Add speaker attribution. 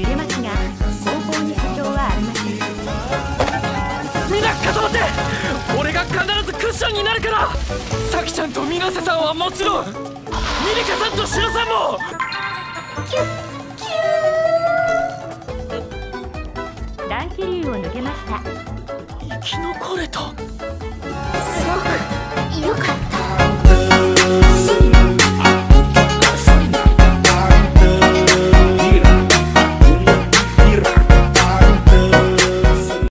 Speaker 1: 揺れますが後方に故障はありません
Speaker 2: みんな固まって俺が必ずクッションになるから咲ちゃんと水瀬さんはもちろんミリカさんとシロさんも
Speaker 1: キュッキュー。乱気流を抜けました。
Speaker 2: 生き残れ
Speaker 3: た。